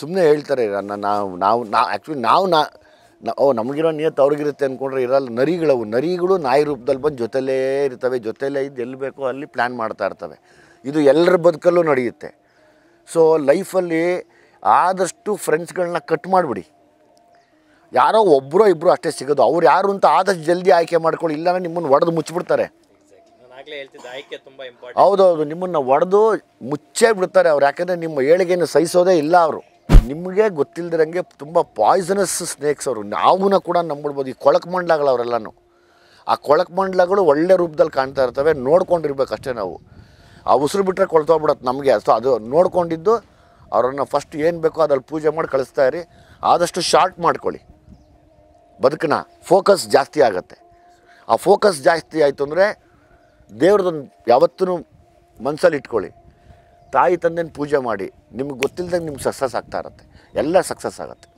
ಸುಮ್ಮನೆ ಹೇಳ್ತಾರೆ ನಾವು ನಾವು ನಾ ಆ್ಯಕ್ಚುಲಿ ನಾವು ನಾ ಓ ನಮಗಿರೋ ನಿಯತ್ತು ಅವ್ರಿಗಿರುತ್ತೆ ಅಂದ್ಕೊಂಡ್ರೆ ಇರಲ್ಲ ನರಿಗಳವು ನರಿಗಳು ನಾಯಿ ರೂಪದಲ್ಲಿ ಬಂದು ಜೊತೆಲೇ ಇರ್ತವೆ ಜೊತೆಲೇ ಇದ್ದು ಎಲ್ಲಿ ಬೇಕೋ ಅಲ್ಲಿ ಪ್ಲ್ಯಾನ್ ಮಾಡ್ತಾ ಇರ್ತವೆ. ಇದು ಎಲ್ಲರ ಬದುಕಲ್ಲೂ ನಡೆಯುತ್ತೆ. ಸೊ ಲೈಫಲ್ಲಿ ಆದಷ್ಟು ಫ್ರೆಂಡ್ಸ್ಗಳನ್ನ ಕಟ್ ಮಾಡಿಬಿಡಿ. ಯಾರೋ ಒಬ್ಬರೋ ಇಬ್ಬರು ಅಷ್ಟೇ ಸಿಗೋದು. ಅವ್ರು ಯಾರು ಅಂತ ಆದಷ್ಟು ಜಲ್ದಿ ಆಯ್ಕೆ ಮಾಡ್ಕೊಳ್ಳಿ ಇಲ್ಲಾಂದ್ರೆ ನಿಮ್ಮನ್ನು ಒಡೆದು ಮುಚ್ಚಿಬಿಡ್ತಾರೆ. ನಾನು ಆಗಲೇ ಹೇಳ್ತಿದ್ದೆ ಆಯ್ಕೆ ತುಂಬ ಇಂಪಾರ್ಟೆಂಟ್ ಹೌದೌದು ನಿಮ್ಮನ್ನು ಒಡೆದು ಮುಚ್ಚೇ ಬಿಡ್ತಾರೆ ಅವ್ರು. ಯಾಕಂದರೆ ನಿಮ್ಮ ಏಳಿಗೆಯನ್ನು ಸಹಿಸೋದೇ ಇಲ್ಲ ಅವರು. ನಿಮಗೆ ಗೊತ್ತಿಲ್ಲದಿರಂಗೆ ತುಂಬ ಪಾಯ್ಸನಸ್ ಸ್ನೇಕ್ಸ್ ಅವರು. ನಾವೂ ಕೂಡ ನಂಬಿಡ್ಬೋದು. ಈ ಕೊಳಕು ಮಂಡಲಗಳು ಅವರೆಲ್ಲನೂ. ಆ ಕೊಳಕು ಮಂಡಲಗಳು ಒಳ್ಳೆ ರೂಪದಲ್ಲಿ ಕಾಣ್ತಾ ಇರ್ತವೆ. ನೋಡ್ಕೊಂಡಿರ್ಬೇಕು ಅಷ್ಟೇ ನಾವು. ಆ ಉಸಿರು ಬಿಟ್ಟರೆ ಕೊಳ್ತೋಗ್ಬಿಡತ್ತೆ ನಮಗೆ. ಸೊ ಅದು ನೋಡ್ಕೊಂಡಿದ್ದು ಅವರನ್ನು ಫಸ್ಟ್ ಏನು ಬೇಕೋ ಅದ್ರಲ್ಲಿ ಪೂಜೆ ಮಾಡಿ ಕಳಿಸ್ತಾ ಇರಿ. ಆದಷ್ಟು ಶಾರ್ಟ್ ಮಾಡ್ಕೊಳ್ಳಿ. ಬದುಕನ್ನ ಫೋಕಸ್ ಜಾಸ್ತಿ ಆಗುತ್ತೆ. ಆ ಫೋಕಸ್ ಜಾಸ್ತಿ ಆಯಿತು ಅಂದರೆ ದೇವ್ರದೊಂದು ಯಾವತ್ತೂ ಮನಸ್ಸಲ್ಲಿ ಇಟ್ಕೊಳ್ಳಿ. ತಾಯಿ ತಂದೆನ ಪೂಜೆ ಮಾಡಿ ನಿಮ್ಗೆ ಗೊತ್ತಿಲ್ಲದಂಗೆ ನಿಮ್ಗೆ ಸಕ್ಸಸ್ ಆಗ್ತಾ ಇರುತ್ತೆ. ಎಲ್ಲ ಸಕ್ಸಸ್ ಆಗುತ್ತೆ.